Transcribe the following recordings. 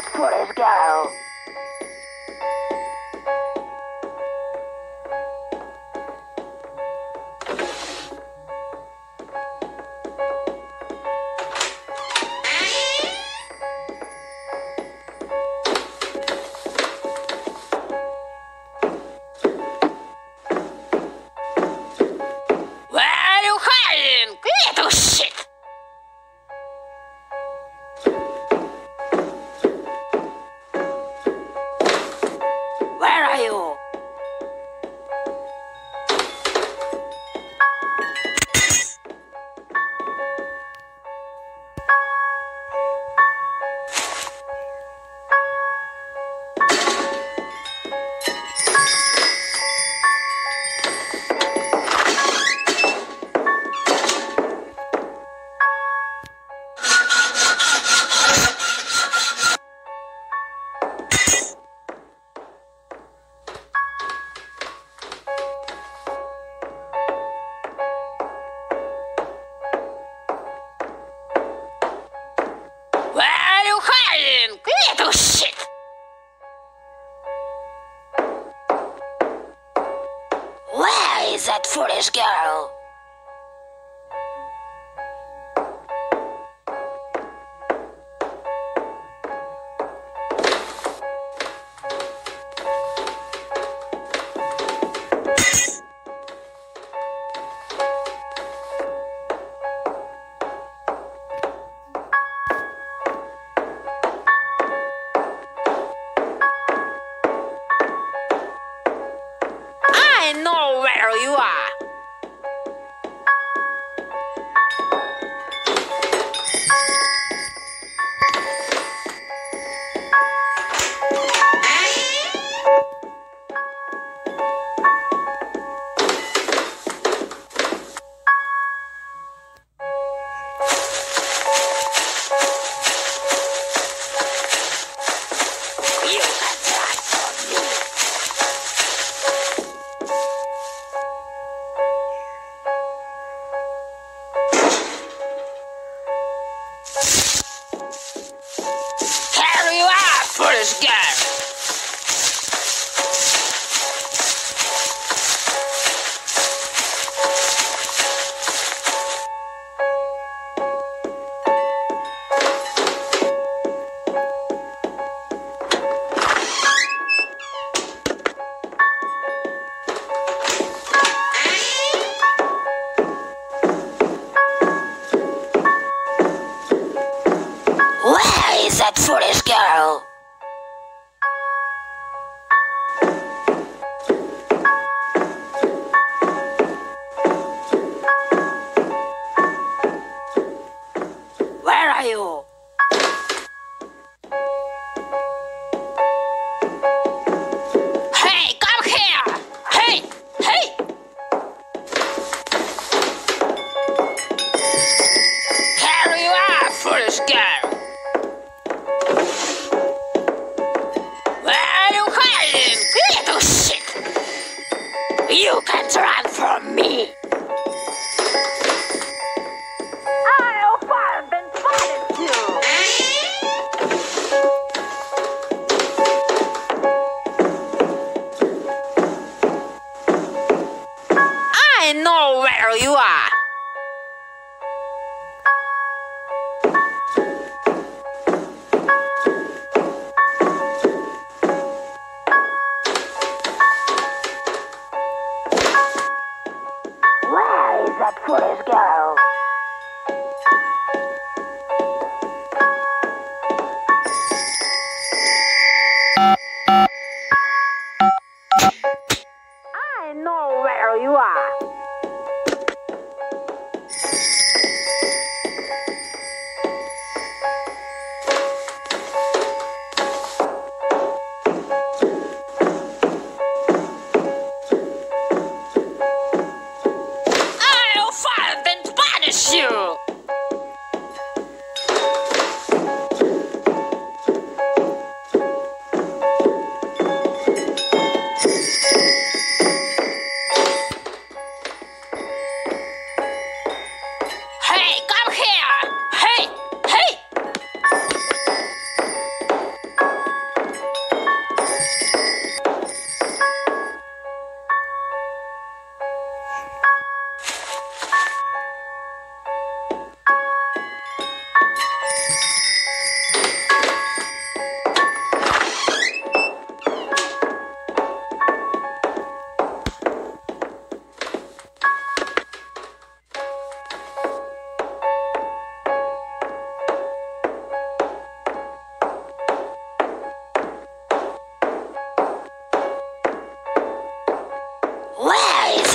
Let's put his go. Why you hiding, little shit? Where is that foolish girl? girl you are.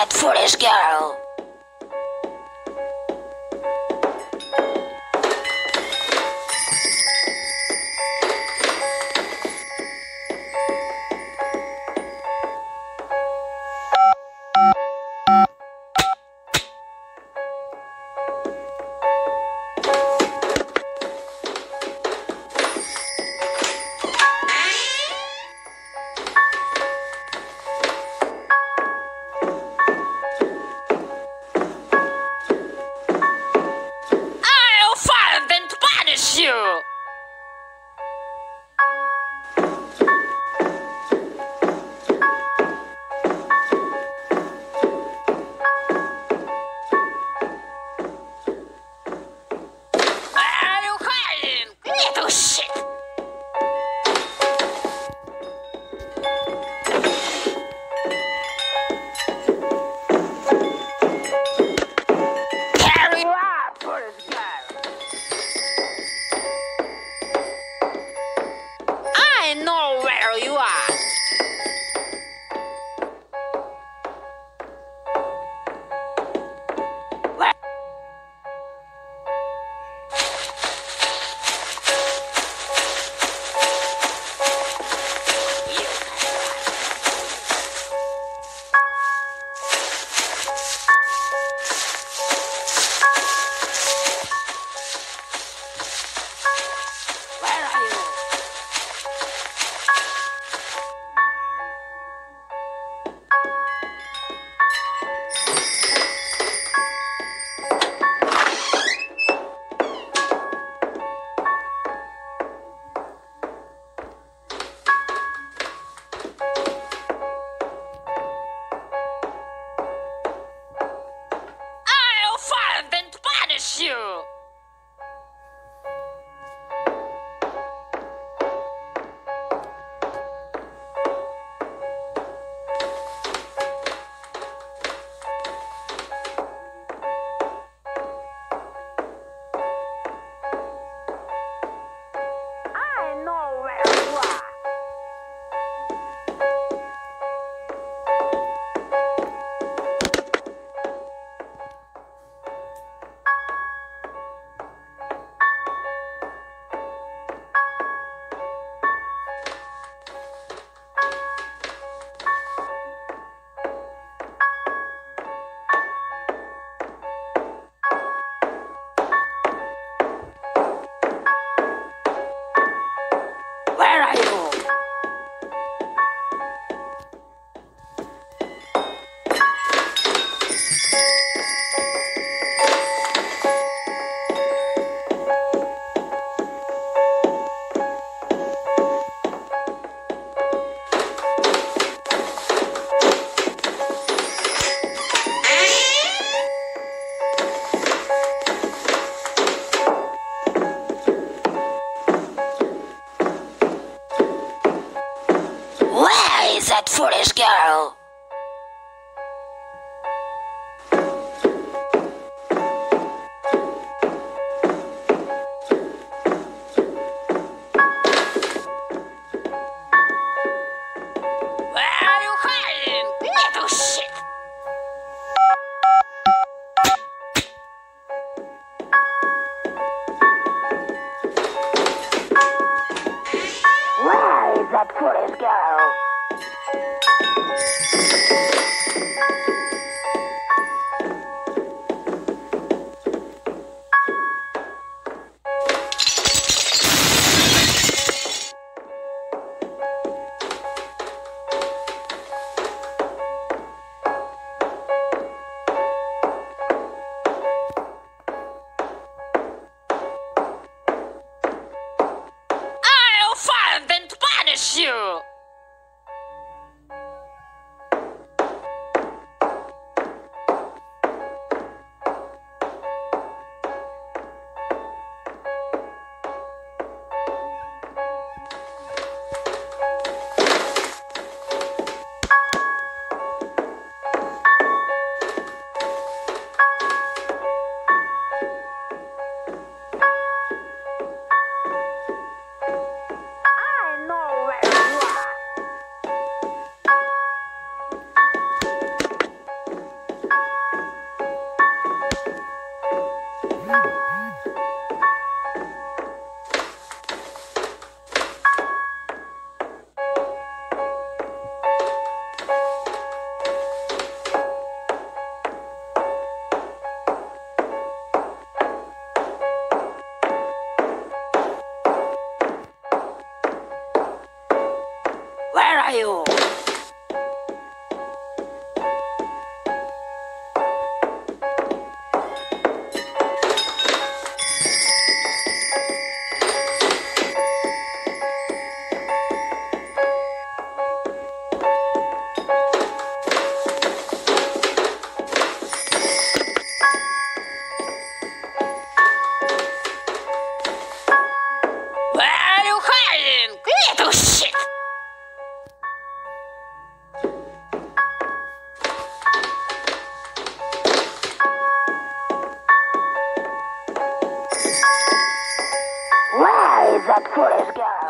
That foolish girl? Are you? Where is that foolish girl?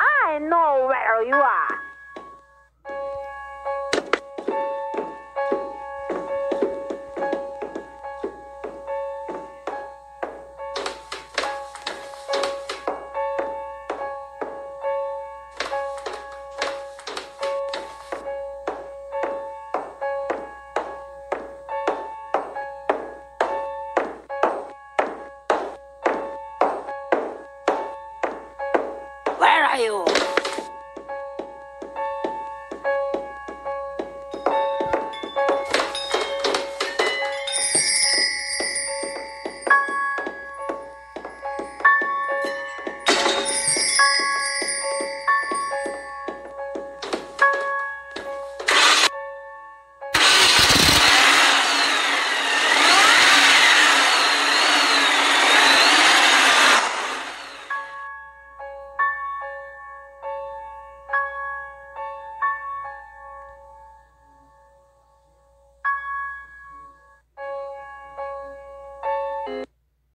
I know where you are.